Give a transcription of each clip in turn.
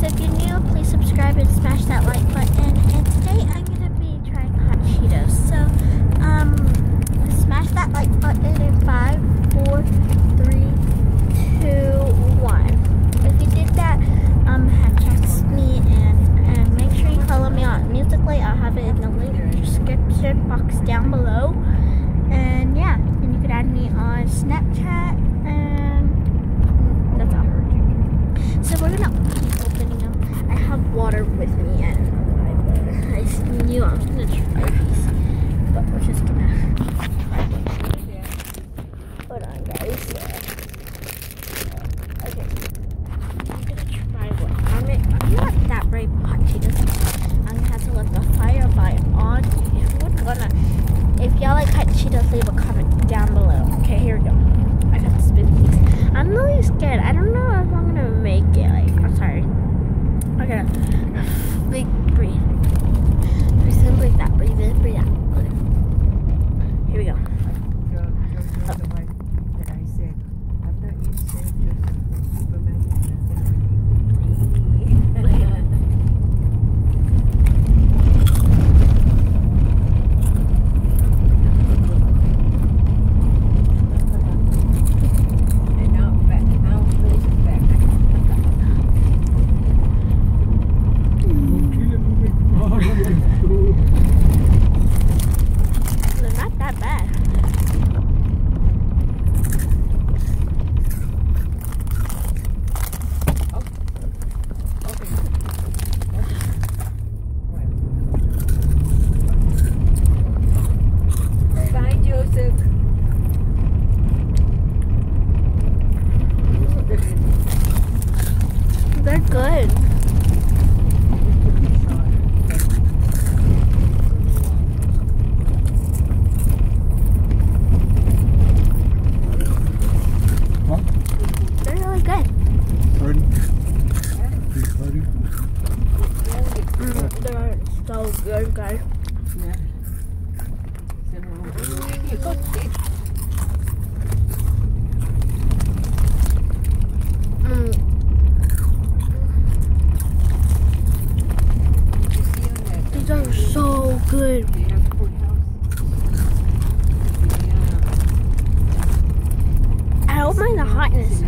guys, if you're new, please subscribe and smash that like button. And today I'm gonna be trying hot Cheetos. So, um, smash that like button in five, four, three, two, one. If you did that, um, text me and and make sure you follow me on Musical.ly. I'll have it in the link description box down below. And yeah, and you can add me on Snapchat and that's all. So we're gonna be opening them. I have water with me and I knew I was gonna try these. But we're just gonna try one. I'm, on. If y'all like hot Cheetos, leave a comment down below. Okay, here we go. I got the spin these. I'm really scared. I don't know if I'm gonna make it. Like, I'm sorry. Okay. Big breathe. Breathe in, breathe out. Breathe in, breathe out. Okay. Here we go. They're not that bad. Bye, Joseph. They're good. They're really good. Mm, they're guys. Mm, these are so good. I don't mind the hotness.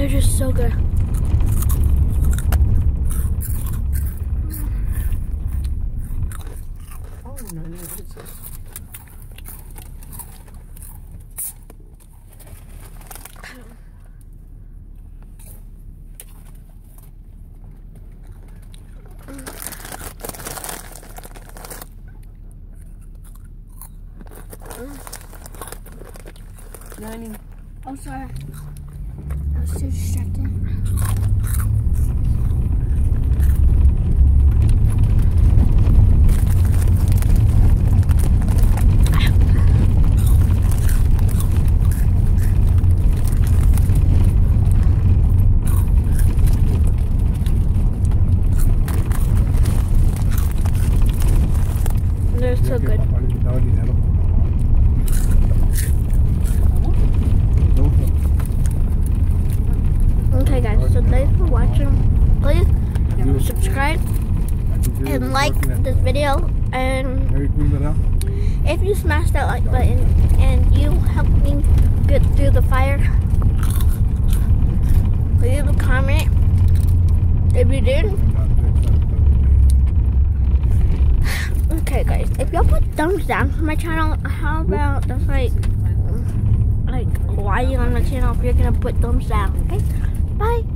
They're just so good. Oh, no, no, it's just- Nani, Oh, sorry. I was too distracted. They're so good. Guys, so thanks for watching. Please subscribe and like this video. And if you smash that like button and you help me get through the fire, leave a comment. If you did, okay, guys. If y'all put thumbs down for my channel, how about that's like, like, why you on my channel if you're gonna put thumbs down? Okay, bye.